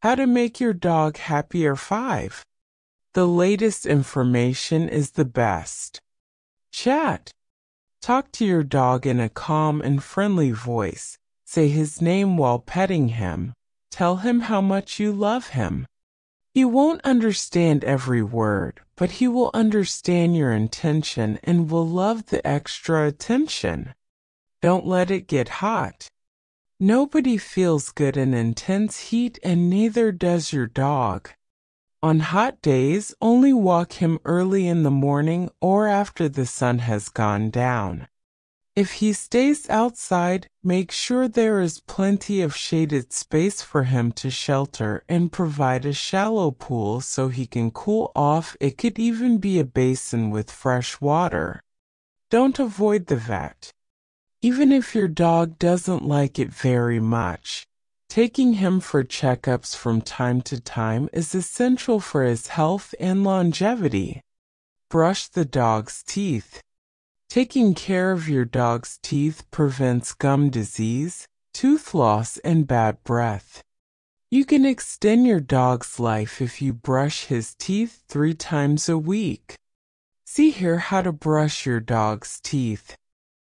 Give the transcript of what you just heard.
How to make your dog happier 5. The latest information is the best. Chat. Talk to your dog in a calm and friendly voice. Say his name while petting him. Tell him how much you love him. He won't understand every word, but he will understand your intention and will love the extra attention. Don't let it get hot. Nobody feels good in intense heat and neither does your dog. On hot days, only walk him early in the morning or after the sun has gone down. If he stays outside, make sure there is plenty of shaded space for him to shelter and provide a shallow pool so he can cool off. It could even be a basin with fresh water. Don't avoid the vet. Even if your dog doesn't like it very much, taking him for checkups from time to time is essential for his health and longevity. Brush the dog's teeth. Taking care of your dog's teeth prevents gum disease, tooth loss, and bad breath. You can extend your dog's life if you brush his teeth three times a week. See here how to brush your dog's teeth.